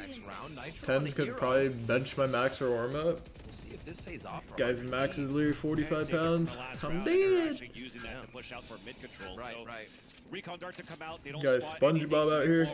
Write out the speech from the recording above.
next round. TenZ could probably bench my max or warm up. Guy's max is literally 45 pounds. I'm dead. Right, so right. Recon dart to come out. They don't Guys, SpongeBob out here.